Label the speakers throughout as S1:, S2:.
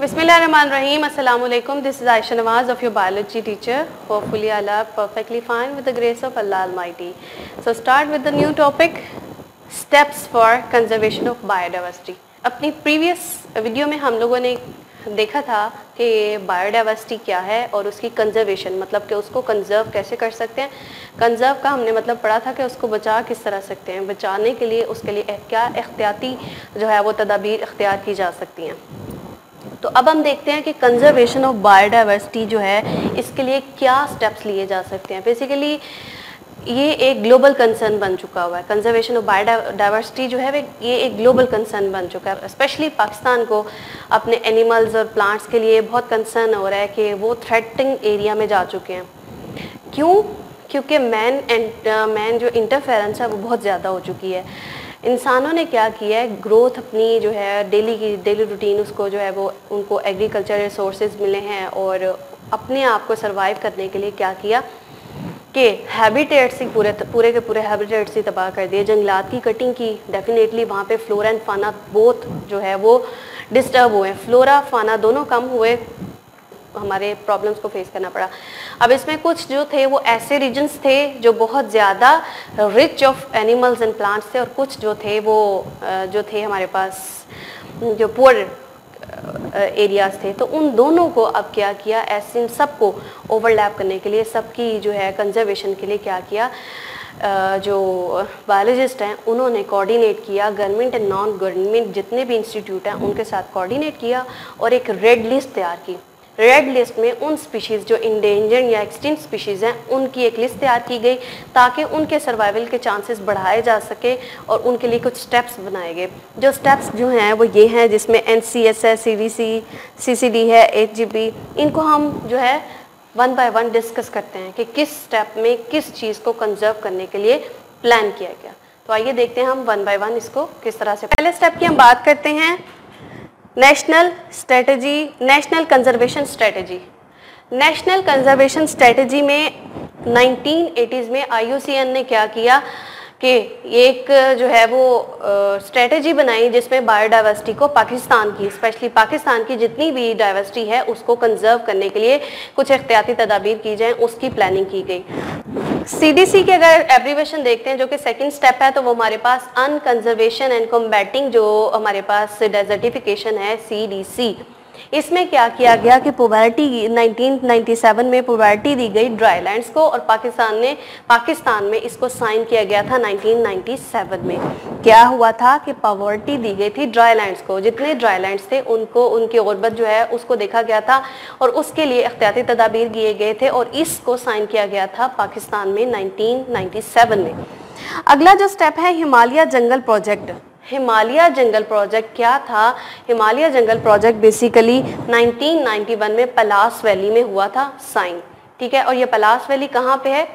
S1: बिसमीम अल्लाम this is Ayesha Nawaz of your biology teacher hopefully all perfectly fine with the grace of Allah mighty so start with the new topic steps for conservation of biodiversity अपनी previous video में हम लोगों ने देखा था कि biodiversity क्या है और उसकी कंजर्वेशन मतलब कि उसको कंजर्व कैसे कर सकते हैं। कंजर्व का हमने मतलब पढ़ा था कि उसको बचा किस तरह सकते हैं। बचाने के लिए, उसके लिए क्या एहतियाती जो है वो तदाबीर अख्तियार की जा सकती हैं। तो अब हम देखते हैं कि कंजर्वेशन ऑफ़ बायोडाइवर्सिटी जो है, इसके लिए क्या स्टेप्स लिए जा सकते हैं। बेसिकली ये एक ग्लोबल कंसर्न बन चुका हुआ है। कंजर्वेशन ऑफ़ बायोडाइवर्सिटी जो है ये एक ग्लोबल कंसर्न बन चुका है। स्पेशली पाकिस्तान को अपने एनिमल्स और प्लांट्स के लिए बहुत कंसर्न हो रहा है कि वो थ्रेटिंग एरिया में जा चुके हैं। क्यों? क्योंकि मैन एंड मैन जो इंटरफेरेंस है, वो बहुत ज़्यादा हो चुकी है। इंसानों ने क्या किया है? ग्रोथ अपनी जो है डेली की डेली रूटीन उसको जो है वो, उनको एग्रीकल्चर रिसोर्सेज मिले हैं और अपने आप को सर्वाइव करने के लिए क्या किया? कि हैबिटेट्स ही पूरे पूरे के पूरे हैबिटेट्स ही तबाह कर दिए। जंगलात की कटिंग की डेफिनेटली वहाँ पे फ्लोरा एंड फाना बोथ जो है वो डिस्टर्ब हुए फ्लोरा फाना दोनों कम हुए। हमारे प्रॉब्लम्स को फेस करना पड़ा। अब इसमें कुछ जो थे, वो ऐसे रीजन्स थे जो बहुत ज़्यादा rich of animals and plants थे और कुछ जो थे, वो जो थे हमारे पास, जो पुअर एरियाज़ थे। तो उन दोनों को अब क्या किया, ऐसे इन सबको ओवरलैप करने के लिए, सबकी जो है कंजर्वेशन के लिए क्या किया जो बायोलॉजिस्ट हैं, उन्होंने कोऑर्डिनेट किया गवर्नमेंट एंड नॉन गवर्नमेंट जितने भी इंस्टीट्यूट हैं, उनके साथ कोऑर्डिनेट किया और एक रेड लिस्ट तैयार की। रेड लिस्ट में उन स्पीशीज़ जो इंडेंजर या एक्सटिंग स्पीशीज़ हैं, उनकी एक लिस्ट तैयार की गई ताकि उनके सर्वाइवल के चांसेस बढ़ाए जा सके और उनके लिए कुछ स्टेप्स बनाए गए। जो स्टेप्स जो हैं, वो ये हैं जिसमें एन सी एस है C D C C C D है एच जी बी इनको हम जो है वन बाय वन डिस्कस करते हैं कि किस स्टेप में किस चीज़ को कंजर्व करने के लिए प्लान किया गया। तो आइए देखते हैं हम वन बाय वन इसको किस तरह से पहले स्टेप की हम बात करते हैं national strategy, national conservation strategy. National conservation strategy में 1980s में आईयूसीएन ने क्या किया? कि एक जो है वो स्ट्रेटजी बनाई जिसमें बायोडाइवर्सिटी को पाकिस्तान की स्पेशली पाकिस्तान की जितनी भी डाइवर्सिटी है उसको कंजर्व करने के लिए कुछ एहतियाती तदाबीर की जाएँ, उसकी प्लानिंग की गई। सीडीसी के अगर एब्रीवेशन देखते हैं, जो कि सेकंड स्टेप है तो वो हमारे पास अनकंजर्वेशन एंड कॉम्बैटिंग जो हमारे पास डेजर्टिफिकेशन है सीडीसी इसमें क्या किया गया कि पोवर्टी 1997 में पोवर्टी दी गई ड्राईलैंड्स को और पाकिस्तान ने, पाकिस्तान में इसको साइन किया गया था 1997 में। क्या हुआ था कि पॉवर्टी दी गई थी ड्राईलैंड्स को। जितने ड्राईलैंड्स थे, उनको, उनकी गुर्बत जो है, उसको देखा गया था और उसके लिए अख्तियाती तदाबीर किए गए थे और इसको साइन किया गया था पाकिस्तान में नाइनटीन में। अगला जो स्टेप है, Himalaya jungle project Himalaya jungle project क्या था? हिमालय जंगल प्रोजेक्ट बेसिकली 1991 में पलास वैली में हुआ था साइन ठीक है? और ये पलास वैली कहाँ पे है?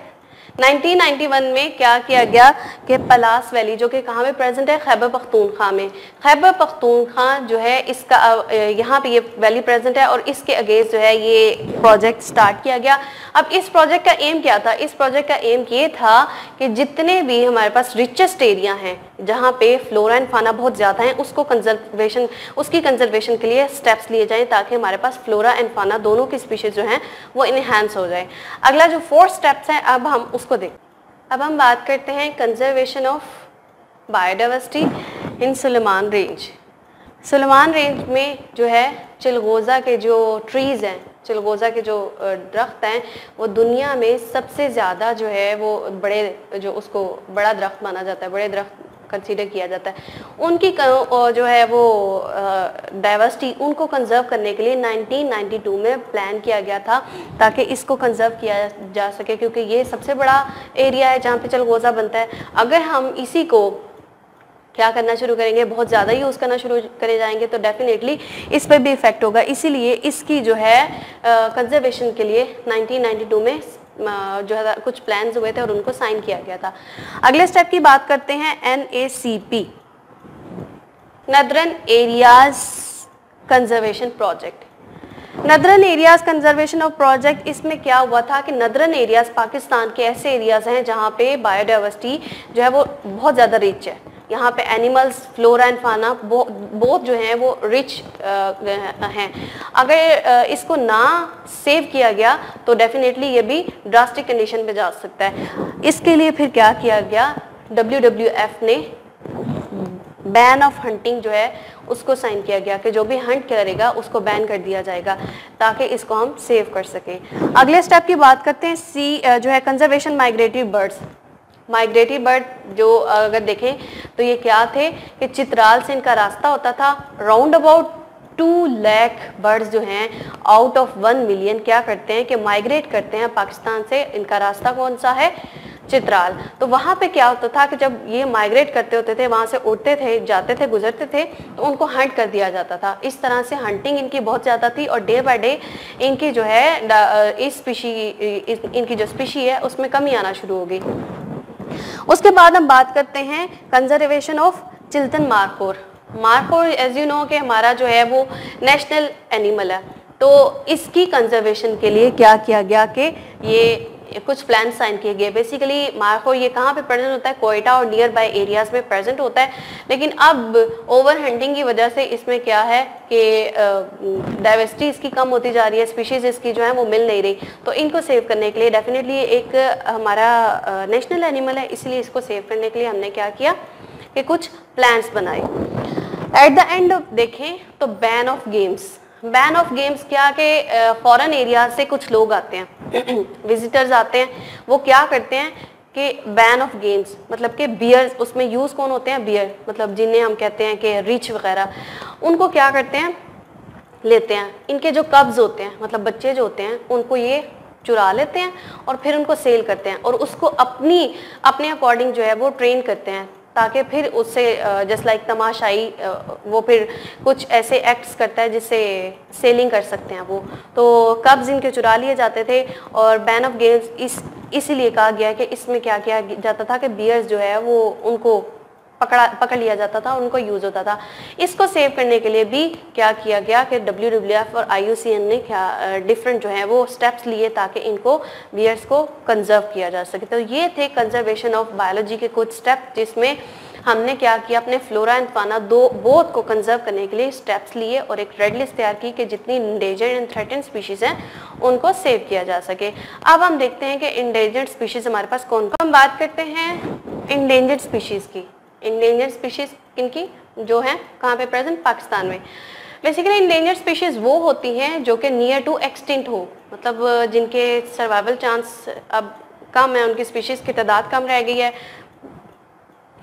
S1: 1991 में क्या किया गया कि पलास वैली जो कि कहाँ में प्रेजेंट है? खैबर पख्तूनख्वा में। खैबर पख्तूनख्वा जो है, इसका यहाँ पे ये वैली प्रेजेंट है और इसके अगेंस्ट जो है, ये प्रोजेक्ट स्टार्ट किया गया। अब इस प्रोजेक्ट का एम क्या था? इस प्रोजेक्ट का एम ये था कि जितने भी हमारे पास रिचेस्ट एरिया हैं जहाँ पे फ्लोरा एंड फाना बहुत ज़्यादा है, उसको कंजर्वेशन उसकी कंजर्वेशन के लिए स्टेप्स लिए जाएँ ताकि हमारे पास फ्लोरा एंड फाना दोनों की स्पीशीज़ जो हैं, वो इनहेंस हो जाए। अगला जो फोर्थ स्टेप्स हैं, अब हम उसको देख। अब हम बात करते हैं conservation of biodiversity in Sulaiman range Sulaiman range में जो है, चिलगोज़ा के जो ट्रीज़ हैं, चिलगोज़ा के जो दरख्त हैं, वो दुनिया में सबसे ज़्यादा जो है, वो बड़े, जो उसको बड़ा दरख्त माना जाता है, बड़े दरख्त कंसीडर किया जाता है। उनकी जो है वो डाइवर्सिटी उनको कंजर्व करने के लिए 1992 में प्लान किया गया था ताकि इसको कंजर्व किया जा सके क्योंकि ये सबसे बड़ा एरिया है जहाँ पे चलगोज़ा बनता है। अगर हम इसी को क्या करना शुरू करेंगे, बहुत ज़्यादा यूज़ करना शुरू करे जाएँगे तो डेफिनेटली इस पर भी इफ़ेक्ट होगा। इसीलिए इसकी जो है कंजर्वेशन के लिए 1992 में जो है, कुछ प्लान्स हुए थे और उनको साइन किया गया था। अगले स्टेप की बात करते हैं N A C P northern areas conservation project northern areas conservation of project इसमें क्या हुआ था कि नदरन एरियाज़ पाकिस्तान के ऐसे एरियाज़ हैं जहाँ पे बायोडाइवर्सिटी जो है वो बहुत ज़्यादा रिच है। यहाँ पे एनिमल्स फ्लोरा एंड फाना बहुत जो हैं वो रिच हैं। अगर इसको ना सेव किया गया तो डेफिनेटली ये भी ड्रास्टिक कंडीशन पे जा सकता है। इसके लिए फिर क्या किया गया? डब्ल्यू ने बैन ऑफ़ हंटिंग जो है, उसको साइन किया गया कि जो भी हंट करेगा, उसको बैन कर दिया जाएगा, ताकि इसको हम सेव कर सकें। अगले स्टेप की बात करते हैं सी जो है conservation migratory birds migratory bird जो अगर देखें तो ये क्या थे कि चित्राल से इनका रास्ता होता था। Round about two lakh birds जो हैं आउट ऑफ़ वन मिलियन क्या करते हैं कि माइग्रेट करते हैं पाकिस्तान से, इनका रास्ता कौन सा है? चित्राल। तो वहाँ पे क्या होता था कि जब ये माइग्रेट करते होते थे, वहाँ से उड़ते थे, जाते थे, गुजरते थे तो उनको हंट कर दिया जाता था। इस तरह से हंटिंग इनकी बहुत ज़्यादा थी और डे बाय डे इनकी जो है इस स्पीशी इनकी जो स्पीशी है, उसमें कमी आना शुरू हो गई। उसके बाद हम बात करते हैं conservation of Chiltan markhor. Markhor as you know कि हमारा जो है वो नेशनल एनिमल है। तो इसकी कंजर्वेशन के लिए क्या किया गया कि ये कुछ प्लान साइन किए गए। बेसिकली मार्को ये कहाँ पे प्रेजेंट होता है? कोयटा और नियर बाय एरियाज़ में प्रेजेंट होता है। लेकिन अब ओवर हंटिंग की वजह से इसमें क्या है कि डाइवर्सिटी इसकी कम होती जा रही है। स्पीशीज इसकी जो है वो मिल नहीं रही। तो इनको सेव करने के लिए डेफिनेटली एक हमारा नेशनल एनिमल है। इसलिए इसको सेव करने के लिए हमने क्या किया कि कुछ प्लान्स बनाए। एट द एंड देखें तो ban of games ban of games क्या के फॉरेन एरिया से कुछ लोग आते हैं विजिटर्स आते हैं, वो क्या करते हैं कि बैन ऑफ़ गेम्स मतलब कि बियर उसमें यूज़ कौन होते हैं? बियर मतलब जिन्हें हम कहते हैं कि रिच वगैरह, उनको क्या करते हैं? लेते हैं। इनके जो कब्ज होते हैं मतलब बच्चे जो होते हैं, उनको ये चुरा लेते हैं और फिर उनको सेल करते हैं और उसको अपनी, अपने अकॉर्डिंग जो है वो ट्रेन करते हैं। ताकि फिर उससे जस्ट लाइक तमाशाई वो फिर कुछ ऐसे एक्ट्स करता है जिससे सेलिंग कर सकते हैं वो। तो कब्ज इनके चुरा लिए जाते थे और बैन ऑफ़ गेम्स इस, इसीलिए कहा गया है कि इसमें क्या किया जाता था कि बियर्स जो है वो उनको पकड़ा, पकड़ लिया जाता था, उनको यूज़ होता था। इसको सेव करने के लिए भी क्या किया गया कि डब्ल्यू डब्ल्यू एफ़ और आईयूसीएन ने क्या डिफरेंट जो है, वो स्टेप्स लिए ताकि इनको बियर्स को कंजर्व किया जा सके। तो ये थे कंजर्वेशन ऑफ़ बायोलॉजी के कुछ स्टेप जिसमें हमने क्या किया, अपने फ्लोरा एंड फाना दो बोथ को कंजर्व करने के लिए स्टेप्स लिए और एक रेड लिस्ट तैयार की कि जितनी इंडेजर्ड एंड थ्रेटन स्पीशीज हैं, उनको सेव किया जा सके। अब हम देखते हैं कि इंडेंजर्ड स्पीशीज हमारे पास कौन कौन हम बात करते हैं इंडेंजर्ड स्पीशीज की। इंडेंजर्ड स्पीशीज इनकी जो है, कहाँ पे प्रेजेंट पाकिस्तान में। बेसिकली इंडेंजर्ड स्पीशीज वो होती हैं जो कि नियर टू एक्सटिंट हो। मतलब जिनके सर्वाइवल चांस अब कम है, उनकी स्पीशीज़ की तादाद कम रह गई है।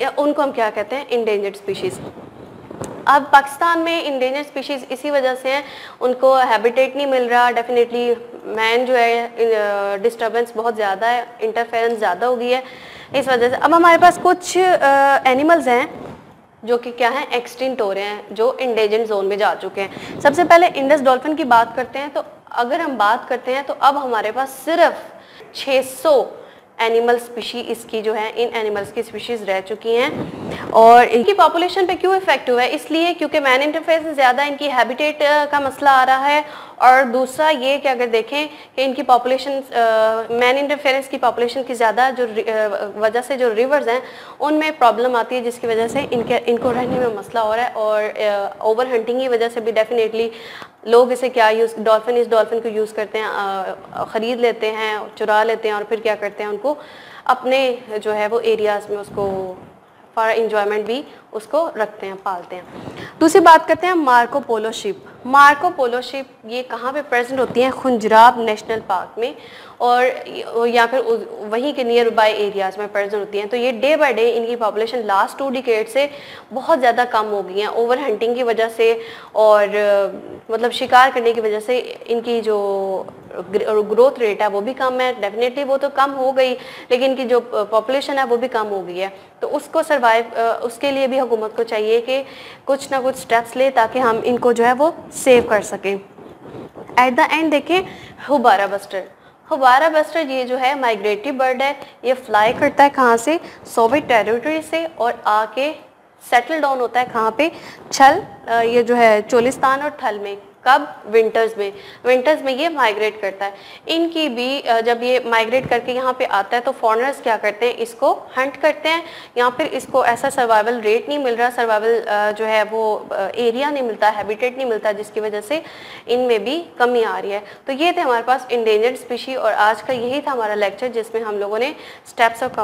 S1: या उनको हम क्या कहते हैं? इंडेंजर्ड स्पीशीज़ अब पाकिस्तान में इंडेंजर्ड स्पीशीज़ इसी वजह से हैं, उनको हैबिटेट नहीं मिल रहा। डेफिनेटली मैन जो है डिस्टर्बेंस बहुत ज़्यादा है इंटरफेरेंस ज़्यादा हो गई है। इस वजह से। अब हमारे पास कुछ एनिमल्स हैं जो कि क्या है एक्सटिंट हो रहे हैं, जो इंडेजेंट जोन में जा चुके हैं। सबसे पहले इंडस डॉल्फिन की बात करते हैं तो अगर हम बात करते हैं तो अब हमारे पास सिर्फ़ 600 एनिमल स्पीशी इसकी जो है, इन एनिमल्स की स्पीशीज़ रह चुकी हैं। और इनकी पॉपुलेशन पे क्यों इफ़ेक्ट हुआ है? इसलिए क्योंकि मैन इंटरफेस ज़्यादा इनकी हैबिटेट का मसला आ रहा है और दूसरा ये कि अगर देखें कि इनकी पॉपुलेशन मैन इंटरफेरेंस की पॉपुलेशन की ज़्यादा जो वजह से जो रिवर्स हैं, उनमें प्रॉब्लम आती है जिसकी वजह से इनके, इनको रहने में मसला हो रहा है और ओवर हंटिंग की वजह से भी डेफिनेटली लोग इसे क्या यूज़ डॉल्फिन इस डॉल्फिन को यूज़ करते हैं ख़रीद लेते हैं, चुरा लेते हैं और फिर क्या करते हैं उनको अपने जो है वो एरियाज़ में उसको फॉर इंजॉयमेंट भी उसको रखते हैं, पालते हैं। दूसरी बात करते हैं, Marco Polo ship. Marco Polo ship, ये कहाँ पे प्रेजेंट होती हैं? खुंजराब नेशनल पार्क में। और या फिर वहीं के नियर बाय एरियाज़ में प्रेजेंट होती हैं। तो ये डे बाय डे इनकी पॉपुलेशन लास्ट टू डिकेट से बहुत ज़्यादा कम हो गई हैं। ओवर हंटिंग की वजह से और मतलब शिकार करने की वजह से इनकी जो ग्रोथ रेट है, वो भी कम है डेफिनेटली वो तो कम हो गई, लेकिन इनकी जो पॉपुलेशन है, वो भी कम हो गई है। तो उसको सर्वाइव उसके लिए भी हुकूमत को चाहिए कि कुछ ना कुछ स्टेप्स ले ताकि हम इनको जो है वो सेव कर सकें। एट द एंड देखें हुबारा बस्टर हुबारा बस्टर ये जो है माइग्रेटिव बर्ड है, ये फ्लाई करता है कहाँ से? सोवियत टेरिटरी से और आके सेटल डाउन होता है कहाँ पे? छल ये जो है चोलिस्तान और थल में कब विंटर्स में विंटर्स में ये माइग्रेट करता है। इनकी भी जब ये माइग्रेट करके यहाँ पे आता है तो फॉरनर्स क्या करते हैं? इसको हंट करते हैं। या फिर इसको ऐसा सर्वाइवल रेट नहीं मिल रहा। सर्वाइवल जो है वो एरिया नहीं मिलता हैबिटेट नहीं मिलता, जिसकी वजह से इनमें भी कमी आ रही है। तो ये थे हमारे पास इंडेंजर्ड स्पीशी और आज का यही था हमारा लेक्चर जिसमें हम लोगों ने steps of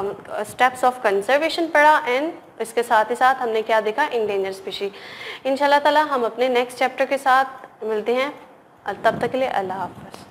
S1: steps of conservation पढ़ा एंड इसके साथ ही साथ हमने क्या देखा? इंडेंजर स्पीशी इन ताला हम अपने नेक्स्ट चैप्टर के साथ मिलते हैं। तब तक के लिए अल्लाह हाफ़